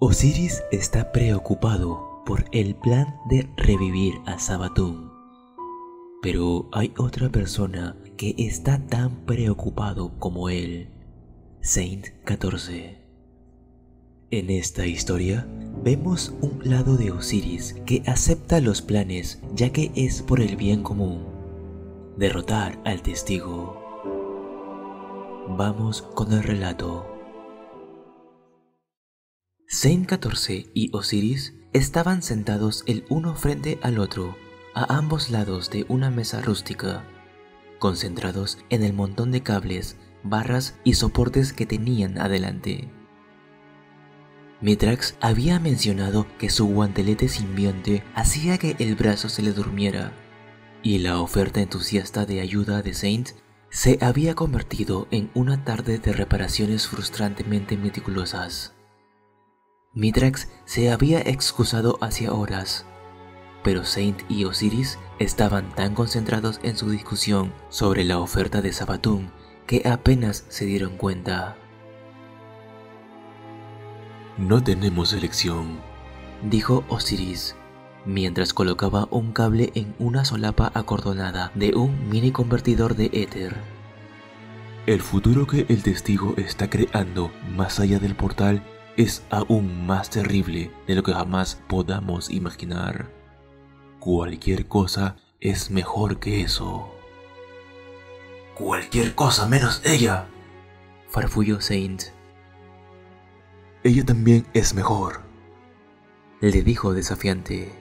Osiris está preocupado por el plan de revivir a Sabatún. Pero hay otra persona que está tan preocupado como él, Saint 14. En esta historia vemos un lado de Osiris que acepta los planes ya que es por el bien común, derrotar al testigo. Vamos con el relato. Saint 14 y Osiris estaban sentados el uno frente al otro, a ambos lados de una mesa rústica, concentrados en el montón de cables, barras y soportes que tenían adelante. Mitrax había mencionado que su guantelete simbionte hacía que el brazo se le durmiera, y la oferta entusiasta de ayuda de Saint se había convertido en una tarde de reparaciones frustrantemente meticulosas. Mitrax se había excusado hacia horas, pero Saint y Osiris estaban tan concentrados en su discusión sobre la oferta de Sabatún que apenas se dieron cuenta. No tenemos elección, dijo Osiris, mientras colocaba un cable en una solapa acordonada de un mini convertidor de éter. El futuro que el testigo está creando más allá del portal es aún más terrible de lo que jamás podamos imaginar. Cualquier cosa es mejor que eso. Cualquier cosa menos ella, farfulló Saint. Ella también es mejor, le dijo desafiante.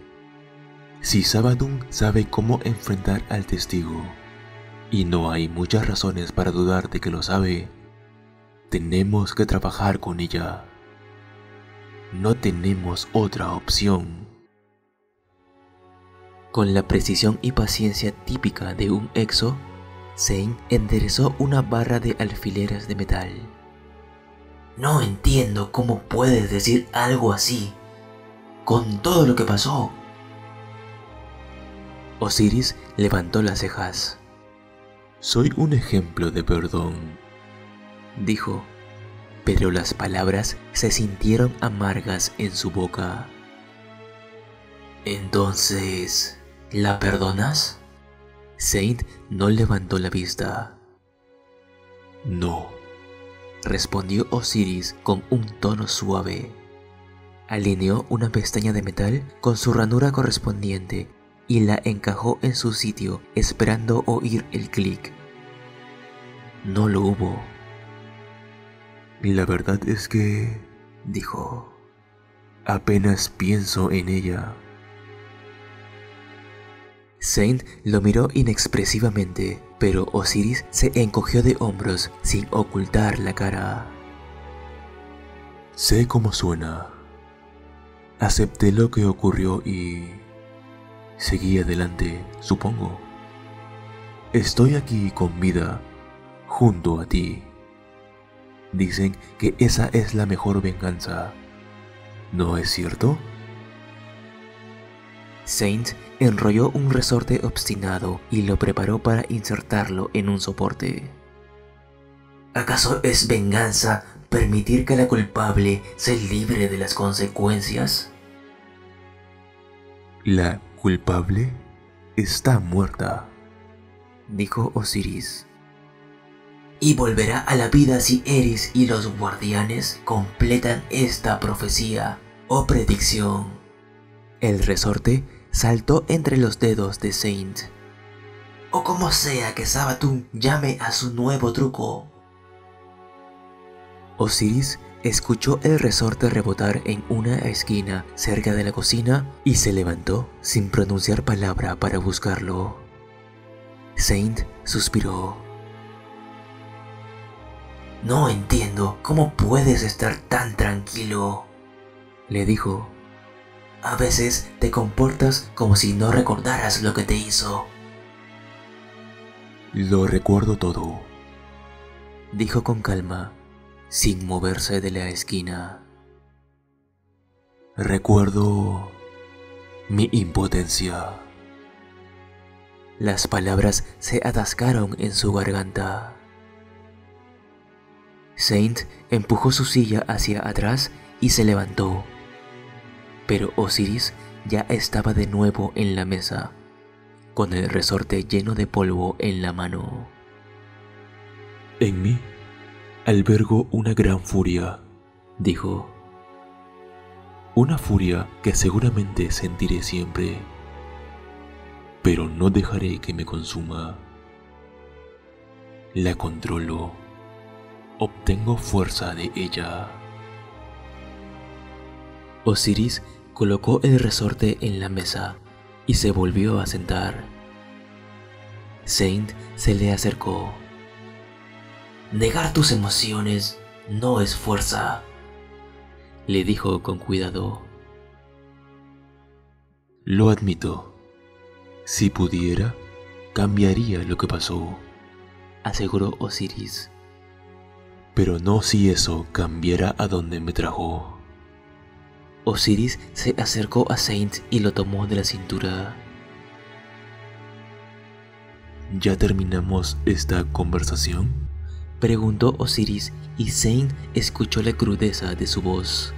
Si Sabadun sabe cómo enfrentar al testigo, y no hay muchas razones para dudar de que lo sabe, tenemos que trabajar con ella. No tenemos otra opción. Con la precisión y paciencia típica de un exo, Zane enderezó una barra de alfileres de metal. No entiendo cómo puedes decir algo así, con todo lo que pasó. Osiris levantó las cejas. Soy un ejemplo de perdón, dijo pero las palabras se sintieron amargas en su boca. Entonces, ¿la perdonas? Saint no levantó la vista. No, respondió Osiris con un tono suave. Alineó una pestaña de metal con su ranura correspondiente y la encajó en su sitio esperando oír el clic. No lo hubo. La verdad es que, dijo, apenas pienso en ella. Saint lo miró inexpresivamente, pero Osiris se encogió de hombros sin ocultar la cara. Sé cómo suena. Acepté lo que ocurrió y seguí adelante, supongo. Estoy aquí con vida, junto a ti. Dicen que esa es la mejor venganza. ¿No es cierto? Saint enrolló un resorte obstinado y lo preparó para insertarlo en un soporte. ¿Acaso es venganza permitir que la culpable se libre de las consecuencias? La culpable está muerta, dijo Osiris y volverá a la vida si Eris y los guardianes completan esta profecía o predicción. El resorte saltó entre los dedos de Saint. O como sea que Sabatun llame a su nuevo truco. Osiris escuchó el resorte rebotar en una esquina cerca de la cocina y se levantó sin pronunciar palabra para buscarlo. Saint suspiró. No entiendo cómo puedes estar tan tranquilo, le dijo. A veces te comportas como si no recordaras lo que te hizo. Lo recuerdo todo, dijo con calma, sin moverse de la esquina. Recuerdo mi impotencia. Las palabras se atascaron en su garganta. Saint empujó su silla hacia atrás y se levantó. Pero Osiris ya estaba de nuevo en la mesa, con el resorte lleno de polvo en la mano. En mí albergo una gran furia, dijo. Una furia que seguramente sentiré siempre, pero no dejaré que me consuma. La controlo, obtengo fuerza de ella. Osiris colocó el resorte en la mesa y se volvió a sentar. Saint se le acercó. Negar tus emociones no es fuerza, le dijo con cuidado. Lo admito. Si pudiera, cambiaría lo que pasó, aseguró Osiris. Pero no si eso cambiara a donde me trajo. Osiris se acercó a Saint y lo tomó de la cintura. ¿Ya terminamos esta conversación? Preguntó Osiris y Saint escuchó la crudeza de su voz.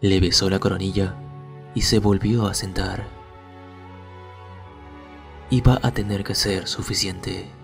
Le besó la coronilla y se volvió a sentar. Iba a tener que ser suficiente.